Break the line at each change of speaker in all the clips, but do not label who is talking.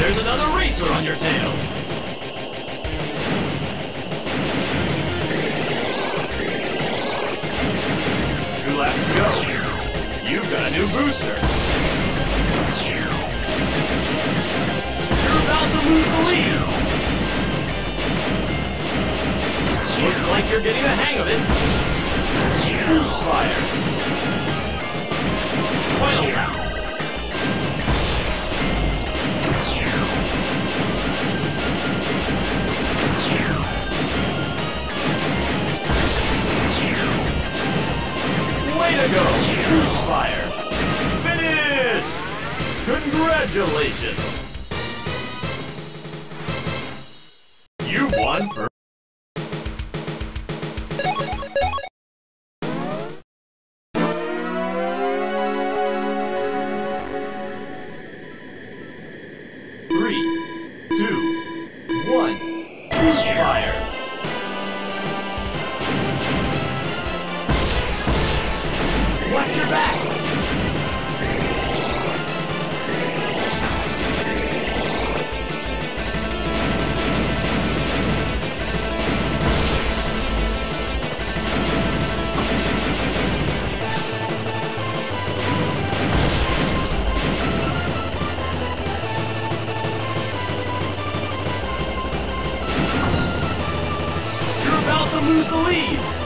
There's another racer on your tail! Two laps to go. You've got a new booster. You're about to lose the lead. Looks like you're getting the hang of it. Fire. Congratulations! You won for... Three, two, one, fire! Watch your back! You're about to lose the lead!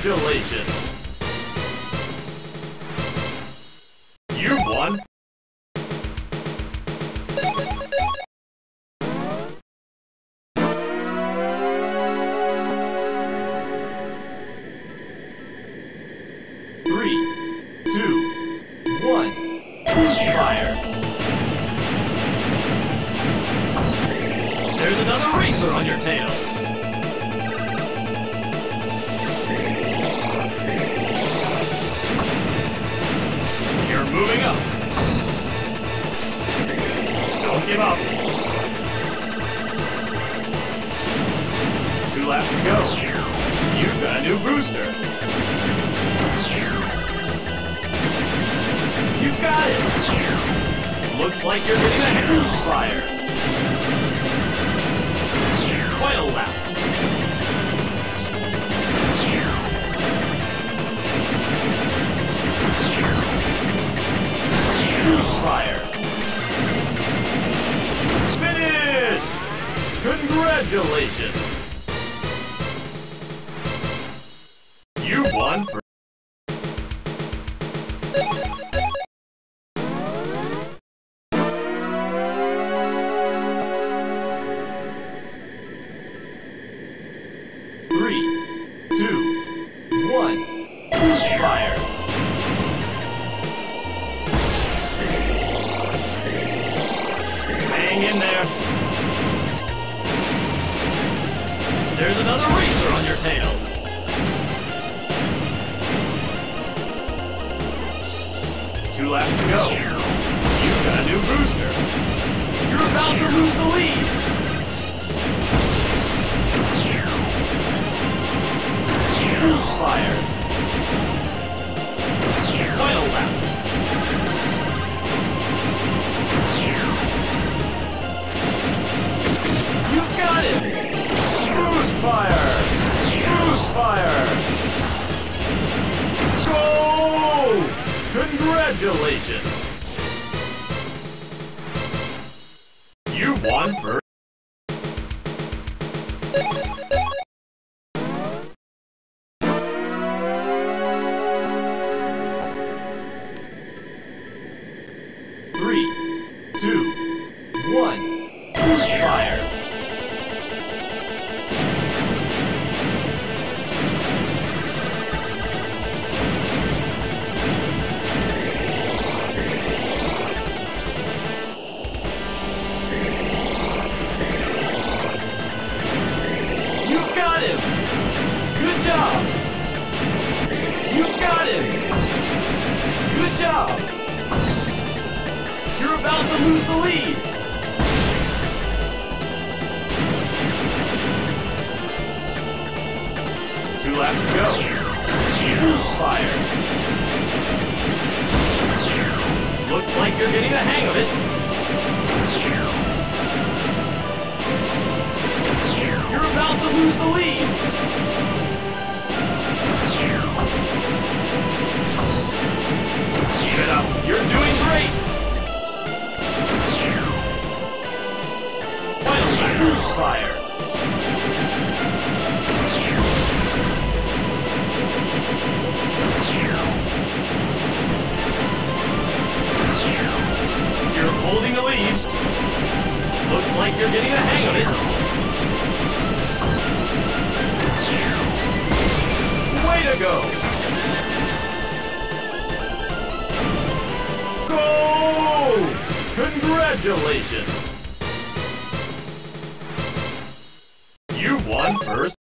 Congratulations! You won! Three, two, one, fire! There's another racer on your tail! Go. You've got a new booster. You got it. Looks like you're getting a hair fire. Final lap. Fire. Finish! Congratulations! fire. Hang in there. There's another razor on your tail. Two laps to go. You've got a new booster. You're about to lose the lead. Gotcha. now. You're about to lose the lead. Two laps to go. Fire. Looks like you're getting the hang of it. You're about to lose the lead. Congratulations! You won first